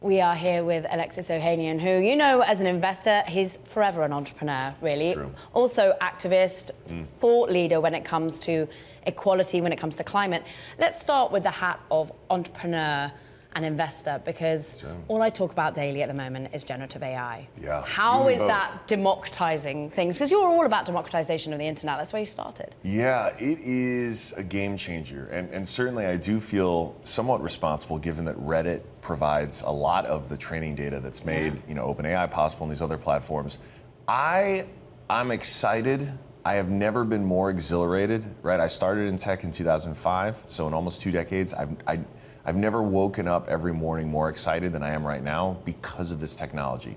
We are here with Alexis Ohanian, who you know as an investor, he's forever an entrepreneur, really. True. Also, activist, thought leader when it comes to equality, when it comes to climate. Let's start with the hat of entrepreneur and investor, because all I talk about daily at the moment is generative AI. Yeah, How is both. that democratizing things? Because you're all about democratization of the internet. That's where you started. Yeah, it is a game changer. And, and certainly I do feel somewhat responsible given that Reddit provides a lot of the training data that's made, you know, OpenAI possible and these other platforms. I I'm excited. I have never been more exhilarated, right? I started in tech in 2005, so in almost two decades, I've I, I've never woken up every morning more excited than I am right now because of this technology.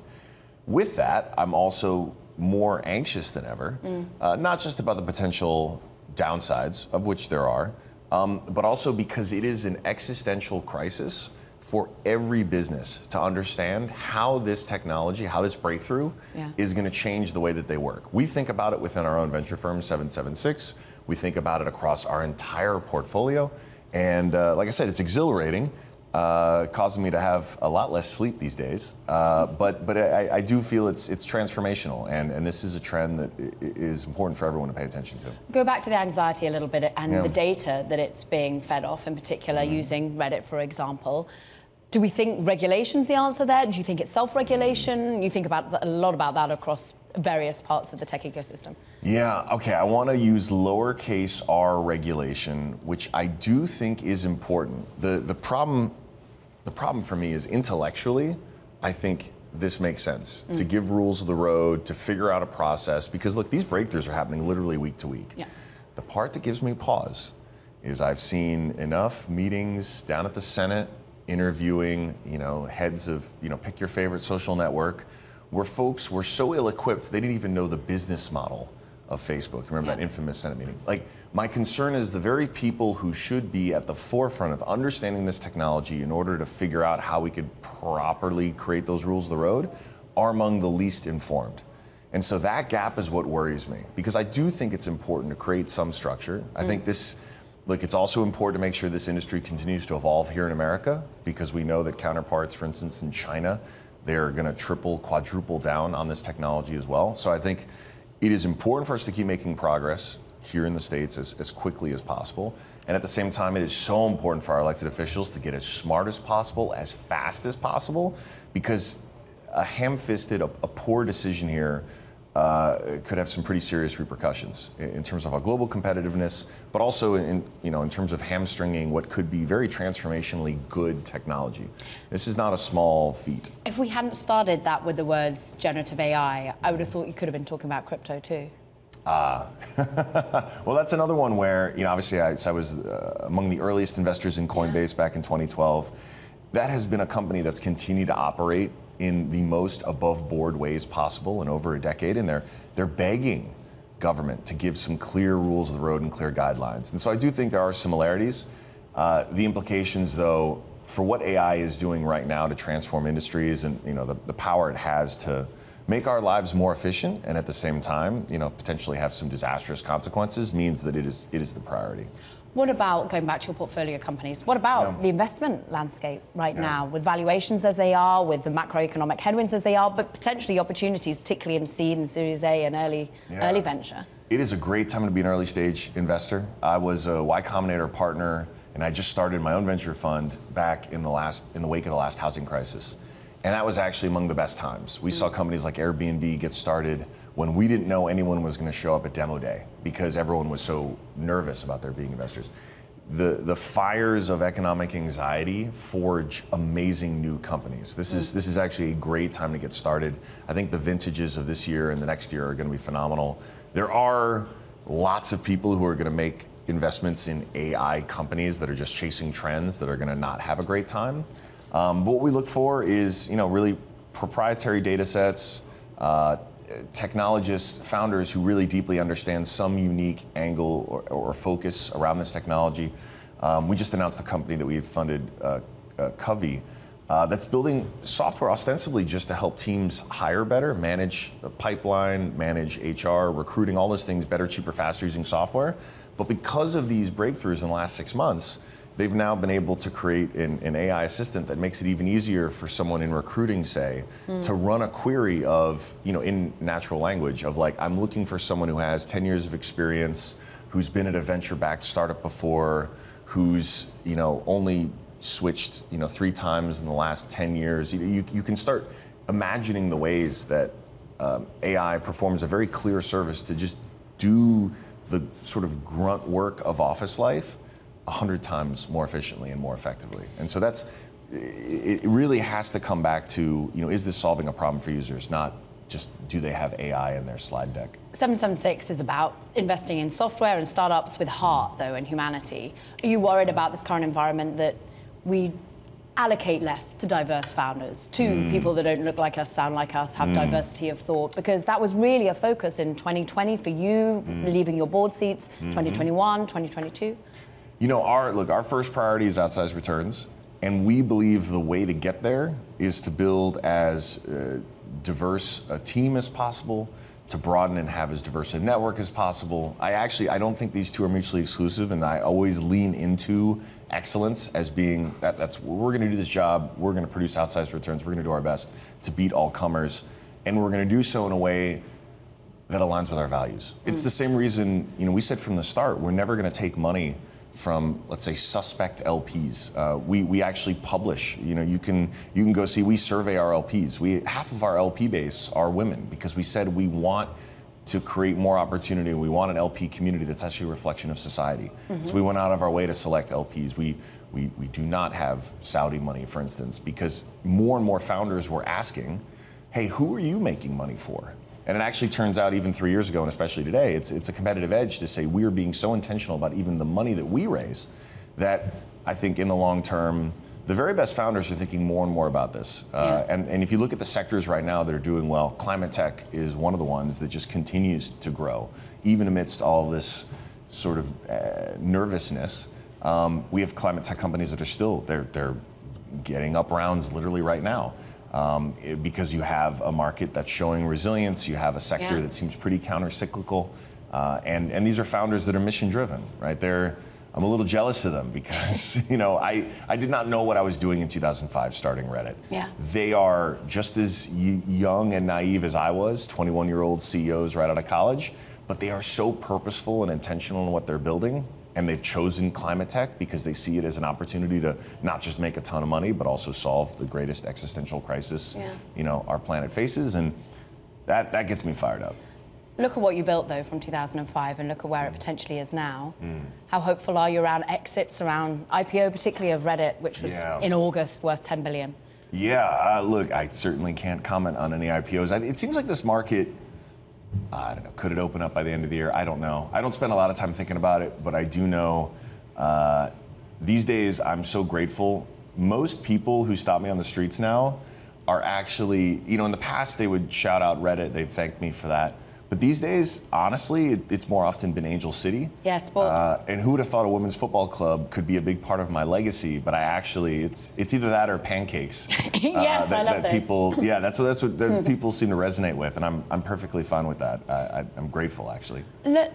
With that, I'm also more anxious than ever, uh, not just about the potential downsides, of which there are, um, but also because it is an existential crisis for every business to understand how this technology, how this breakthrough Yeah. is going to change the way that they work. We think about it within our own venture firm, 776. We think about it across our entire portfolio. And uh, like I said, it's exhilarating, uh, causing me to have a lot less sleep these days. Uh, but but I, I do feel it's it's transformational, and, and this is a trend that is important for everyone to pay attention to. Go back to the anxiety a little bit and Yeah. the data that it's being fed off, in particular, using Reddit, for example. Do we think regulation's the answer there? Do you think it's self-regulation? You think about a lot about that across various parts of the tech ecosystem. Yeah, okay. I want to use lowercase r regulation, which I do think is important. The the problem the problem for me is intellectually, I think this makes sense mm. to give rules of the road, to figure out a process because look, these breakthroughs are happening literally week to week. Yeah. The part that gives me pause is I've seen enough meetings down at the Senate interviewing, you know, heads of, you know, pick your favorite social network, where folks were so ill-equipped they didn't even know the business model of Facebook. Remember that infamous Senate meeting? Like, my concern is the very people who should be at the forefront of understanding this technology in order to figure out how we could properly create those rules of the road are among the least informed. And so that gap is what worries me because I do think it's important to create some structure. I mm. think this, look, it's also important to make sure this industry continues to evolve here in America because we know that counterparts, for instance, in China, they're going to triple, quadruple down on this technology as well. So I think it is important for us to keep making progress here in the States as, as quickly as possible. And at the same time, it is so important for our elected officials to get as smart as possible, as fast as possible, because a ham-fisted, a, a poor decision here uh, could have some pretty serious repercussions in, terms of our global competitiveness, but also in you know in terms of hamstringing what could be very transformationally good technology. This is not a small feat. If we hadn't started that with the words generative AI, I would have thought you could have been talking about crypto too. Well, that's another one where, you know, obviously I, so I was uh, among the earliest investors in Coinbase back in 2012. That has been a company that's continued to operate in the most above board ways possible in over a decade, and they're, they're begging government to give some clear rules of the road and clear guidelines. And so I do think there are similarities. Uh, the implications, though, for what AI is doing right now to transform industries and, you know, the, the power it has to make our lives more efficient and at the same time, you know, potentially have some disastrous consequences means that it is it is the priority. What about going back to your portfolio companies? What about Yeah. the investment landscape right Yeah. now, with valuations as they are, with the macroeconomic headwinds as they are, but potentially opportunities, particularly in seed and Series A and early Yeah. early venture? It is a great time to be an early stage investor. I was a Y Combinator partner, and I just started my own venture fund back in the last in the wake of the last housing crisis, and that was actually among the best times. We mm. saw companies like Airbnb get started when we didn't know anyone was going to show up at demo day because everyone was so nervous about their being investors. The, the fires of economic anxiety forge amazing new companies. This is this is actually a great time to get started. I think the vintages of this year and the next year are going to be phenomenal. There are lots of people who are going to make investments in AI companies that are just chasing trends that are going to not have a great time. Um, but what we look for is, you know, really proprietary data sets, uh, technologists, founders who really deeply understand some unique angle or, or focus around this technology. Um, we just announced the company that we had funded, uh, uh, Covey, uh, that's building software ostensibly just to help teams hire better, manage the pipeline, manage HR, recruiting, all those things better, cheaper, faster using software. But because of these breakthroughs in the last six months, they've now been able to create an, an AI assistant that makes it even easier for someone in recruiting, say, to run a query of, you know, in natural language of like, I'm looking for someone who has 10 years of experience, who's been at a venture-backed startup before, who's, you know, only switched, you know, three times in the last 10 years. You, you, you can start imagining the ways that um, AI performs a very clear service to just do the sort of grunt work of office life a hundred times more efficiently and more effectively. And so that's it. Really has to come back to you know is this solving a problem for users, not just do they have AI in their slide deck. 776 is about investing in software and startups with heart, though, and humanity. Are you worried about this current environment that we allocate less to diverse founders, to Mm. people that don't look like us, sound like us, have diversity of thought? Because that was really a focus in 2020 for you, Mm. leaving your board seats, Mm-hmm. 2021, 2022. You know, our look, our first priority is outsized returns, and we believe the way to get there is to build as uh, diverse a team as possible, to broaden and have as diverse a network as possible. I actually I don't think these two are mutually exclusive, and I always lean into excellence as being that, that's we're going to do this job, we're going to produce outsized returns, we're going to do our best to beat all comers, and we're going to do so in a way that aligns with our values. It's the same reason, you know, we said from the start, we're never going to take money from, let's say, suspect LPs. Uh, we, we actually publish, you know, you can, you can go see, we survey our LPs. We, half of our LP base are women because we said we want to create more opportunity. We want an LP community that's actually a reflection of society. So we went out of our way to select LPs. We, we, we do not have Saudi money, for instance, because more and more founders were asking, hey, who are you making money for? And it actually turns out, even three years ago, and especially today, it's, it's a competitive edge to say we are being so intentional about even the money that we raise that I think in the long term, the very best founders are thinking more and more about this. Uh, and, and if you look at the sectors right now that are doing well, climate tech is one of the ones that just continues to grow, even amidst all this sort of uh, nervousness. Um, we have climate tech companies that are still they're they're getting up rounds literally right now. Um, it- because you have a market that's showing resilience, you have a sector Yeah. that seems pretty counter-cyclical, uh, and and these are founders that are mission-driven, right? They're I'm a little jealous of them because you know I I did not know what I was doing in 2005 starting Reddit. Yeah. They are just as y- young and naive as I was, 21-year-old CEOs right out of college, but they are so purposeful and intentional in what they're building and they've chosen climate tech because they see it as an opportunity to not just make a ton of money but also solve the greatest existential crisis Yeah. you know our planet faces and that that gets me fired up Look at what you built, though, from 2005, and look at where it potentially is now. Mm. How hopeful are you around exits, around IPO, particularly of Reddit, which was Yeah. in August worth 10 billion? yeah uh, look i certainly can't comment on any ipos I, it seems like this market i don't know could it open up by the end of the year? I don't know. I don't spend a lot of time thinking about it but i do know uh, these days i'm so grateful. Most people who stop me on the streets now are actually you know in the past they would shout out reddit they'd thank me for that but these days honestly it, it's more often been angel city Yeah, sports. Uh, and who would have thought a women's football club could be a big part of my legacy? But I actually, it's it's either that or pancakes. uh, Yes, that, I love that those. people, yeah, that's what that's what that people seem to resonate with, and I'm I'm perfectly fine with that. I, I, I'm grateful actually. Look,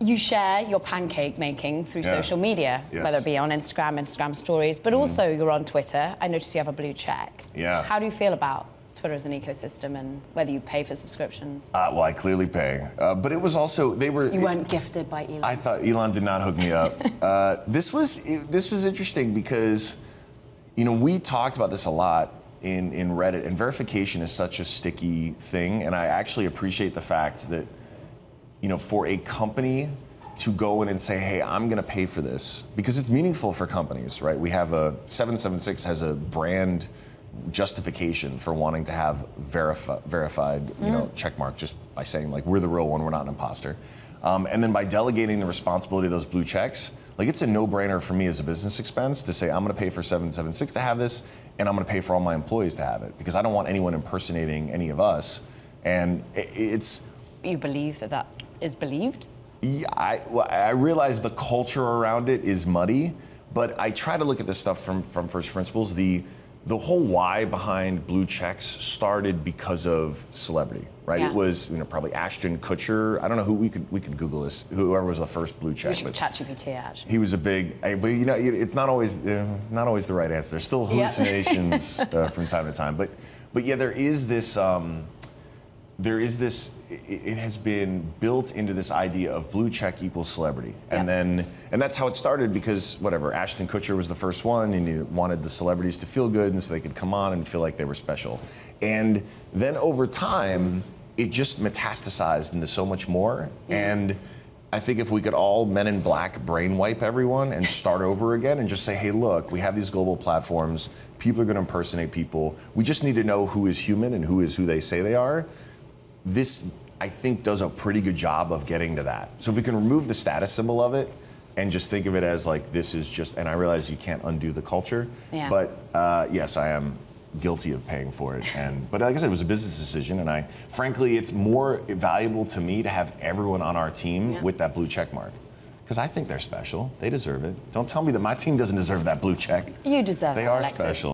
you share your pancake making through Yeah. social media, Yes. whether it be on Instagram, Instagram stories, but also you're on Twitter. I notice you have a blue check. Yeah. How do you feel about Twitter as an ecosystem and whether you pay for subscriptions? Uh, well, I clearly pay, uh, but it was also they were. You weren't gifted by Elon. I thought Elon did not hook me up. uh, this was this was interesting because, you know, we talked about this a lot in in Reddit, and verification is such a sticky thing, and I actually appreciate the fact that, you know, for a company to go in and say, hey, I'm going to pay for this because it's meaningful for companies, right? We have a 776 has a brand justification for wanting to have verifi- verified, you know, check mark just by saying like we're the real one, we're not an imposter. Um, and then by delegating the responsibility of those blue checks, like it's a no-brainer for me as a business expense to say I'm going to pay for 776 to have this, and I'm going to pay for all my employees to have it because I don't want anyone impersonating any of us. And it's you believe that that is believed? yeah, I, well, I realize the culture around it is muddy, but I try to look at this stuff from, from first principles. The the whole why behind blue checks started because of celebrity, right? Yeah. It was you know probably Ashton Kutcher. I don't know who we could we could Google this. Whoever was the first blue check. We should but chat GPT actually. he was a big, eh, but you know, it's not always uh, not always the right answer. There's still hallucinations uh, from time to time, but but yeah, there is this. Um, there is this. It, has been built into this idea of blue check equals celebrity, and Yeah. then and that's how it started because whatever Ashton Kutcher was the first one, and you wanted the celebrities to feel good, and so they could come on and feel like they were special, and then over time, it just metastasized into so much more, mm-hmm. and. I think if we could all men in black brainwipe everyone and start over again and just say, hey, look, we have these global platforms. People are going to impersonate people. We just need to know who is human and who is who they say they are. This, I think, does a pretty good job of getting to that. So if we can remove the status symbol of it and just think of it as like this is just, and I realize you can't undo the culture, Yeah. but uh, yes, I am guilty of paying for it. And but like I said, it was a business decision, and I frankly, it's more valuable to me to have everyone on our team Yeah. with that blue check mark. Because I think they're special. They deserve it. Don't tell me that my team doesn't deserve that blue check. You deserve They it, are Alexis. special.